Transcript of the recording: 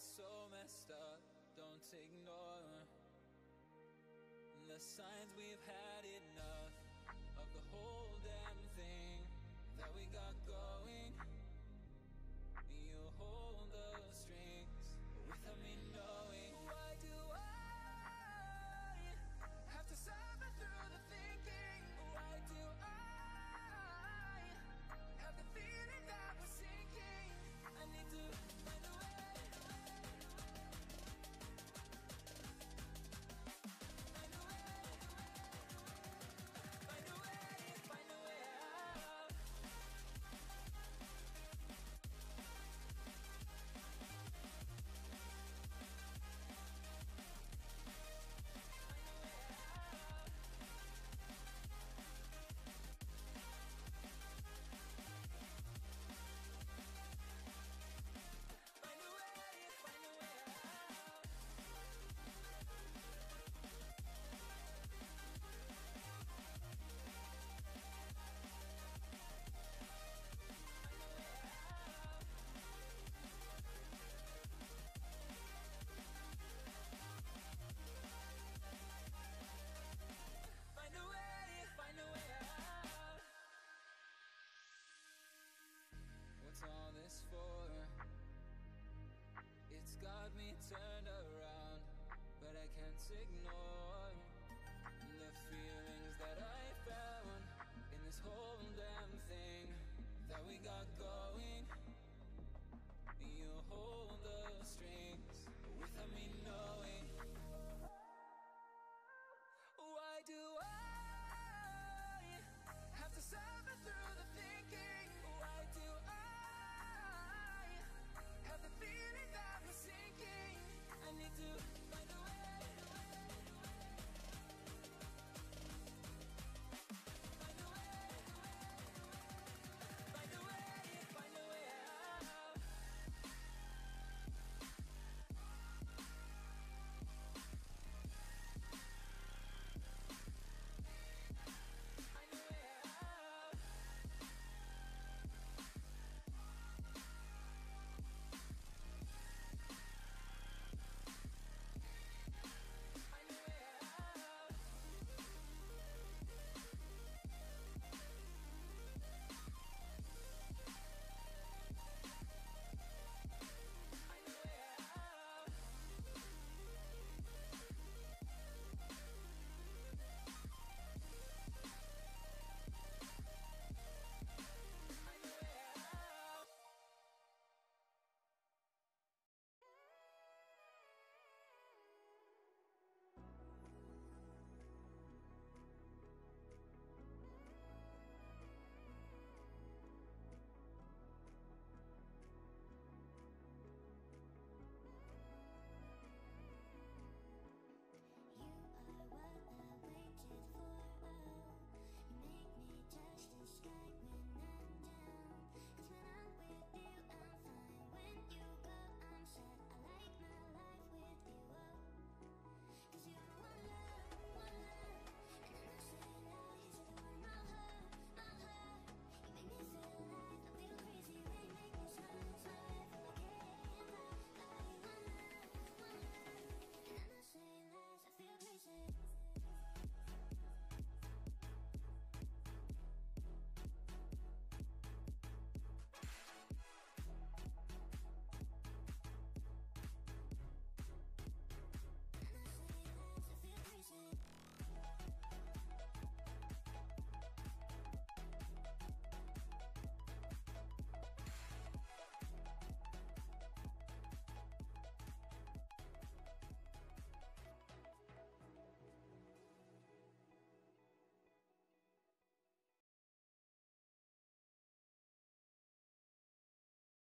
so messed up, don't ignore the signs we've had enough of the whole damn thing that we got going. You hold turn around, but I can't ignore the feelings that I found in this whole damn thing that we got going. You hold the strings without me knowing. Why do I have to suffer through the thinking? Why do I have the feeling that? me do.